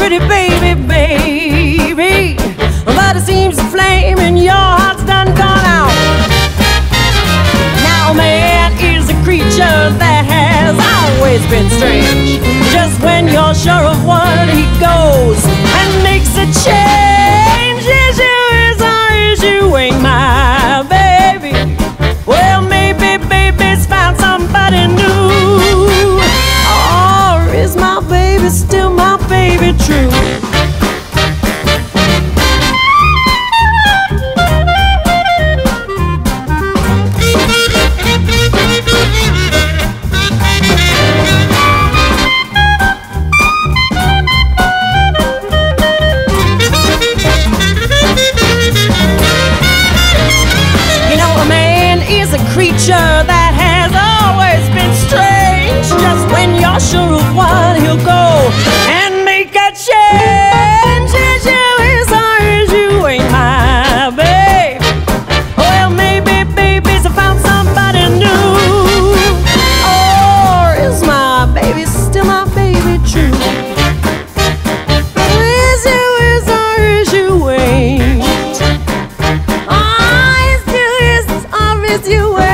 pretty baby, baby. But it seems the flame in your heart's done gone out. Now, man is a creature that has always been strange. Just when you're sure of one, he goes. is you